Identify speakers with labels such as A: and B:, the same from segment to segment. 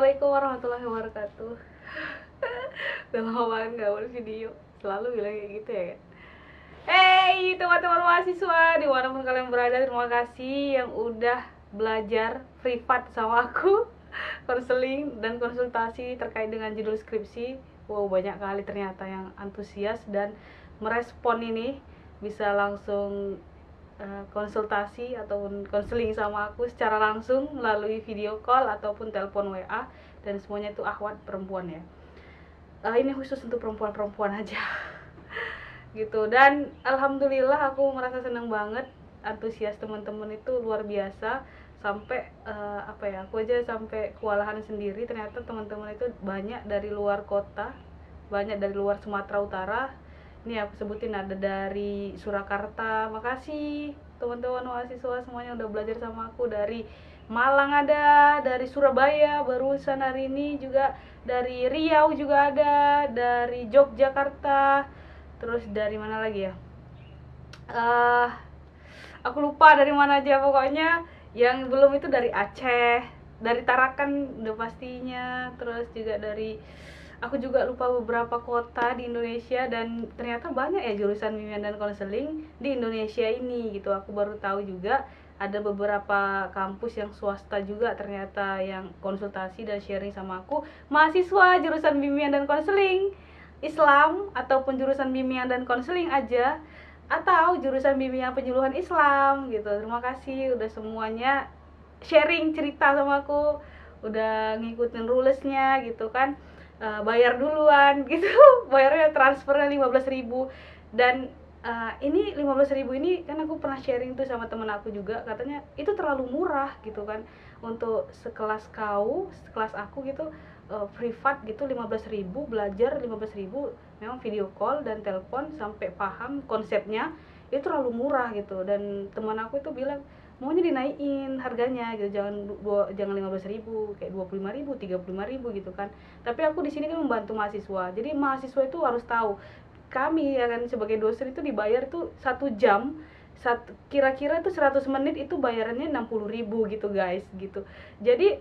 A: Assalamualaikum warahmatullahi wabarakatuh. Udah lama banget gak buat video. Selalu bilang kayak gitu ya Hey teman-teman mahasiswa Di mana pun kalian berada Terima kasih yang udah belajar privat sama aku. Konseling dan konsultasi terkait dengan judul skripsi. Wow banyak kali ternyata yang antusias dan merespon ini. Bisa langsung Eh, konsultasi ataupun konseling sama aku secara langsung melalui video call ataupun telepon WA dan semuanya itu ahwat perempuan ya. Uh, ini khusus untuk perempuan-perempuan aja. Gitu. Dan alhamdulillah aku merasa senang banget antusias teman-teman itu luar biasa sampai uh, apa ya aku aja sampai kewalahan sendiri. Ternyata teman-teman itu banyak dari luar kota banyak dari luar Sumatera Utara ini aku sebutin ada dari Surakarta. Makasih teman-teman mahasiswa semuanya udah belajar sama aku. Dari Malang ada dari Surabaya barusan hari ini juga. Dari Riau juga ada dari Yogyakarta. Terus dari mana lagi ya? Uh, aku lupa dari mana aja pokoknya. Yang belum itu dari Aceh dari Tarakan udah pastinya. Terus juga dari aku juga lupa beberapa kota di Indonesia dan ternyata banyak ya jurusan bimbingan dan konseling di Indonesia ini gitu. Aku baru tahu juga ada beberapa kampus yang swasta juga ternyata yang konsultasi dan sharing sama aku. Mahasiswa jurusan bimbingan dan konseling. Islam ataupun jurusan bimbingan dan konseling aja. Atau jurusan bimbingan penyuluhan Islam gitu. Terima kasih udah semuanya sharing cerita sama aku. Udah ngikutin rulesnya gitu kan uh, bayar duluan gitu. Bayarnya transfernya belas ribu. Dan uh, ini belas ribu ini kan aku pernah sharing tuh sama temen aku juga. Katanya itu terlalu murah gitu kan. Untuk sekelas kau sekelas aku gitu uh, privat gitu belas ribu belajar belas ribu memang video call dan telepon sampai paham konsepnya itu terlalu murah gitu. Dan teman aku itu bilang maunya dinaikin harganya gitu. Jangan dua jangan lima belas ribu kayak dua puluh lima ribu tiga puluh lima ribu gitu kan. Tapi aku di sini kan membantu mahasiswa. Jadi mahasiswa itu harus tahu kami ya kan sebagai dosen itu dibayar tuh satu jam satu kira-kira itu 100 menit itu bayarannya enam puluh ribu gitu guys gitu. Jadi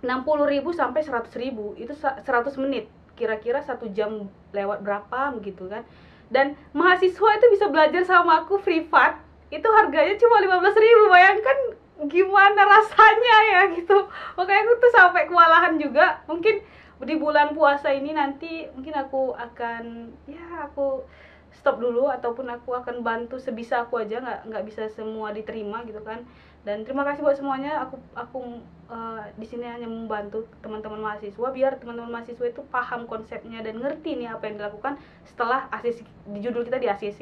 A: enam puluh ribu sampai seratus ribu itu seratus menit. Kira-kira satu jam lewat berapa gitu kan. Dan mahasiswa itu bisa belajar sama aku privat itu harganya cuma lima belas ribu bayangkan gimana rasanya ya gitu. Makanya aku tuh sampai kewalahan juga. Mungkin di bulan puasa ini nanti mungkin aku akan ya aku stop dulu ataupun aku akan bantu sebisa aku aja nggak nggak bisa semua diterima gitu kan. Dan terima kasih buat semuanya. Aku aku uh, di sini hanya membantu teman-teman mahasiswa biar teman-teman mahasiswa itu paham konsepnya dan ngerti nih apa yang dilakukan setelah asis di judul kita di ACC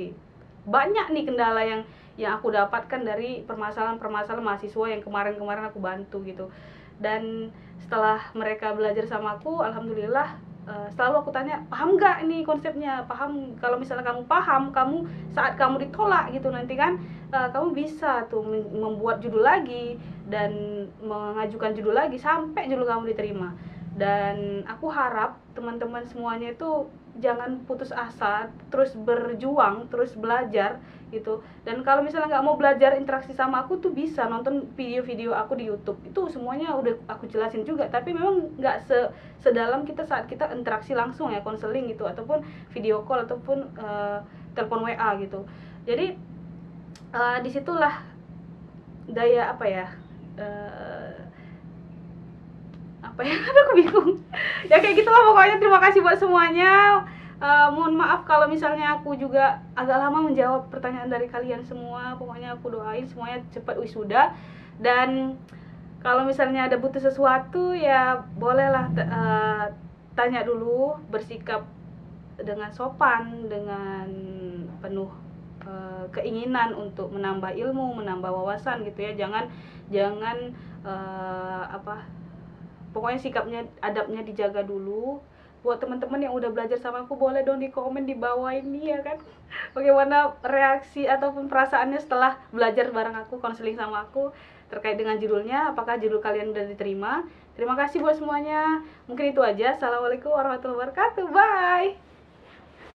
A: banyak nih kendala yang yang aku dapatkan dari permasalahan-permasalahan mahasiswa yang kemarin-kemarin aku bantu gitu. Dan setelah mereka belajar sama aku alhamdulillah uh, selalu aku tanya paham nggak ini konsepnya? Paham kalau misalnya kamu paham kamu saat kamu ditolak gitu nanti kan uh, kamu bisa tuh membuat judul lagi dan mengajukan judul lagi sampai judul kamu diterima. Dan aku harap teman-teman semuanya itu jangan putus asa terus berjuang terus belajar gitu. Dan kalau misalnya nggak mau belajar interaksi sama aku tuh bisa nonton video-video aku di YouTube. Itu semuanya udah aku jelasin juga tapi memang nggak se sedalam kita saat kita interaksi langsung ya konseling gitu ataupun video call ataupun uh, telepon WA gitu. Jadi uh, di situlah daya apa ya uh, apa ya? Aku bingung. Ya kayak gitulah pokoknya. Terima kasih buat semuanya. Uh, mohon maaf kalau misalnya aku juga agak lama menjawab pertanyaan dari kalian semua. Pokoknya aku doain semuanya cepat wisuda. Dan kalau misalnya ada butuh sesuatu ya bolehlah uh, tanya dulu bersikap dengan sopan dengan penuh uh, keinginan untuk menambah ilmu menambah wawasan gitu ya. Jangan jangan uh, apa pokoknya sikapnya adabnya dijaga dulu. Buat teman-teman yang udah belajar sama aku boleh dong di komen di bawah ini ya kan? Bagaimana reaksi ataupun perasaannya setelah belajar bareng aku konseling sama aku terkait dengan judulnya apakah judul kalian udah diterima? Terima kasih buat semuanya. Mungkin itu aja. Assalamualaikum warahmatullahi wabarakatuh. Bye